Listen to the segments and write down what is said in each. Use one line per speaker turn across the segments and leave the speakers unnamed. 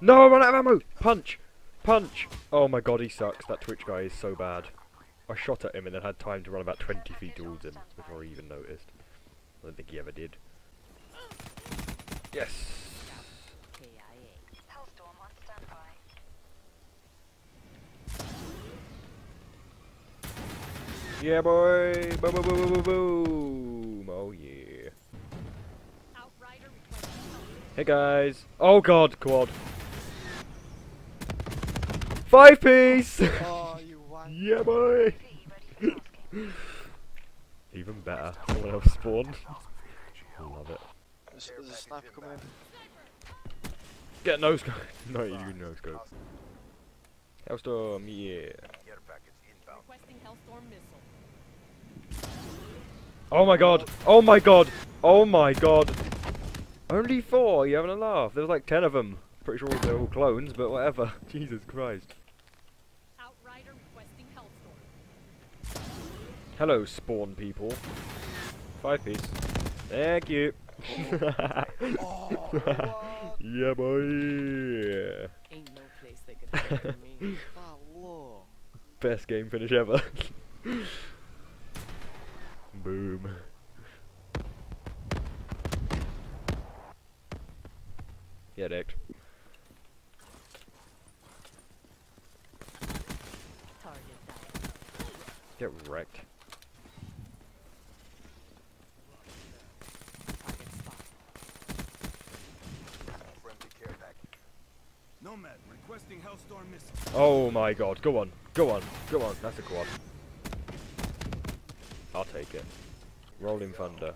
no, I ran out of ammo! Punch! Punch! Oh my god, he sucks. That Twitch guy is so bad. I shot at him and then had time to run about 20 feet towards him before he even noticed. I don't think he ever did. Yes!
Hellstorm on standby.
Yeah, boy! Boom, boom, boom, boom, boom! Oh, yeah.
Outrider requesting help.
Hey, guys! Oh, God, quad! Five piece!
Oh,
yeah, boy!
P, ready for tasking.
Even better. Someone else spawned. Love it.
There's, there's a sniper coming in.
Get no scope. no, you do no scope. Hellstorm, yeah.
Requesting
Oh my god! Oh my god! Oh my god! Only four? You having a laugh? There was like ten of them. Pretty sure they're all clones, but whatever. Jesus Christ.
Outrider requesting Hellstorm.
Hello, spawn people. Five piece. Thank you.
Oh,
yeah, boy.
Ain't no place they could me.
Best game finish ever. Boom.
Target down.
Get wrecked.
Nomad requesting Hellstorm missile.
Oh my god, go on, go on, go on, that's a quad. I'll take it. Rolling Thunder.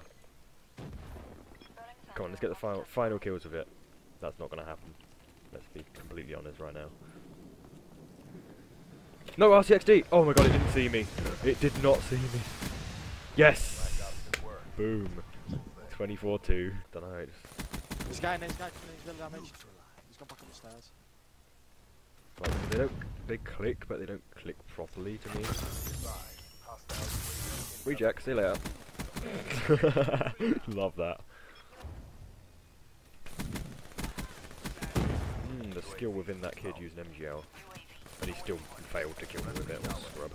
Come on, let's get the final final kills of it. That's not gonna happen. Let's be completely honest right now. No RCXD! Oh my god, it didn't see me. It did not see me. Yes! Boom. 24-2. Don't know. Just,
This guy, this guy, he's little damage. He's gone back up the stairs.
Like, they don't. They click, but they don't click properly to me. Reject. See you later. Love that. Mm, the skill within that kid using MGL, and he still failed to kill me with it. What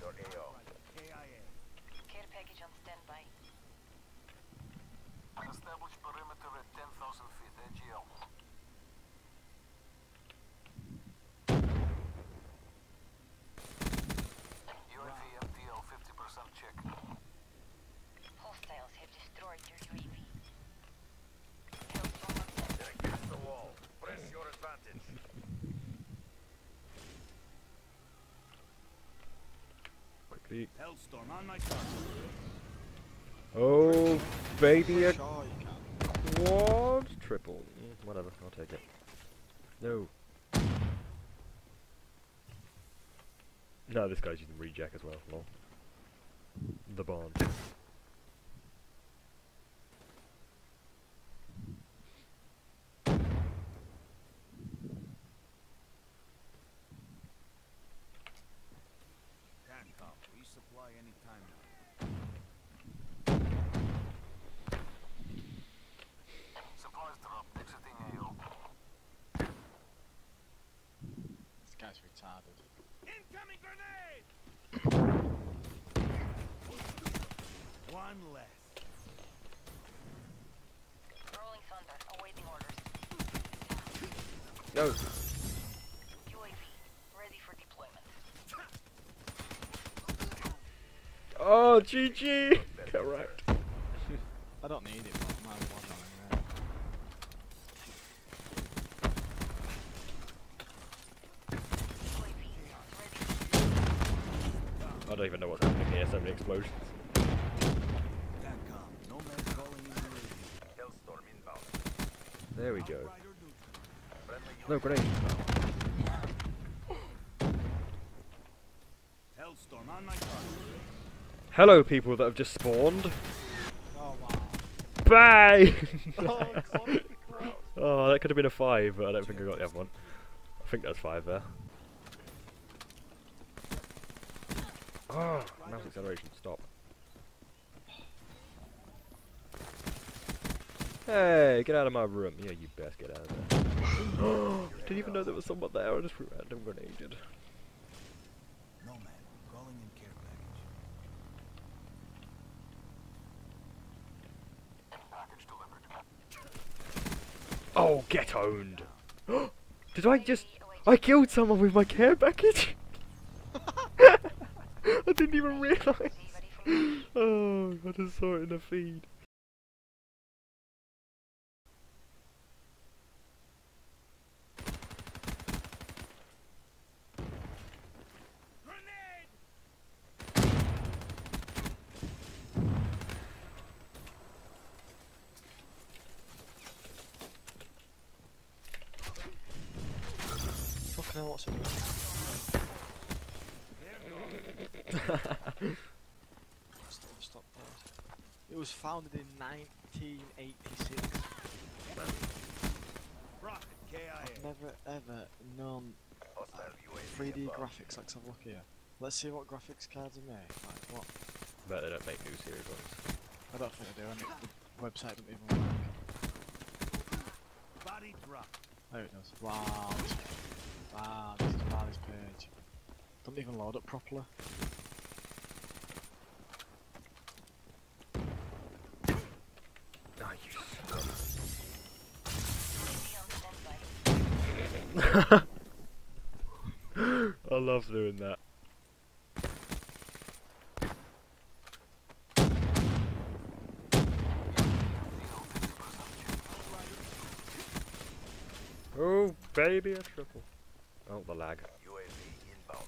Quickly.
Hellstorm on my target.
Oh, baby, a
Sure, you can.
quad triple. Mm, whatever, I'll take it. No. No, this guy's using reject as well. Lol. The barn.
Tancom, resupply anytime now. Supplies drop. Exiting AO.
This guy's retarded.
Incoming grenade! One less.
Rolling Thunder, awaiting orders.
No. Oh, GG! Correct.
I don't need it, but my one on there.
I don't even know what's happening here. So many explosions.
Tancom, Nomad calling in UAV. Hellstorm inbound.
There we go.
Outrider neutral. Friendly
No grenade.
Hellstorm on my target.
Hello, people that have just spawned.
Oh wow.
Bye.
Oh,
oh, that could have been a five, but I don't think I got the other one. I think that's five there. Ah, oh, mouse acceleration, stop. Hey, get out of my room. Yeah, you best get out of there. Didn't even know there was someone there. I just random grenaded.
Nomad, calling in care package.
Oh, get owned! Did I just? I killed someone with my care package. I didn't even realise. Oh, I just saw it in the feed.
Fucking hell, it? Stop, stop, pause. It was founded in 1986. I've never ever known uh, 3D graphics. Let's have a look here. Let's see what graphics cards are made. Like what?
Bet they don't make new series ones.
I don't think they do. And the website doesn't even work.
Body drop.
There it does. Wow. Wow, this is wow, this page. Doesn't even load up properly.
Ah. I love doing that. Oh, baby, a triple. Oh, the lag.
UAV inbound.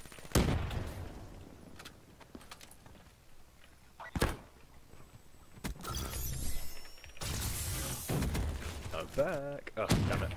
I'm back. Oh, damn it.